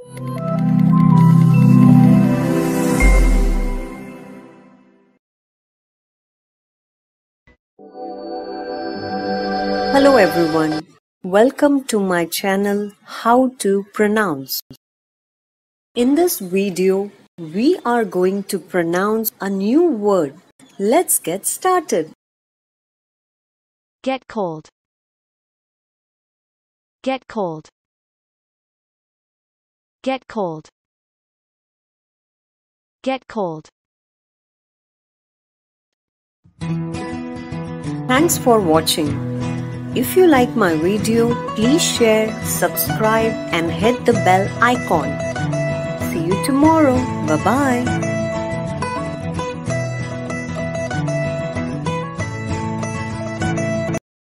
Hello everyone. Welcome to my channel How to Pronounce. In this video, we are going to pronounce a new word. Let's get started. Get cold. Get cold. Get cold. Get cold. Thanks for watching. If you like my video, please share, subscribe and hit the bell icon. See you tomorrow. Bye bye.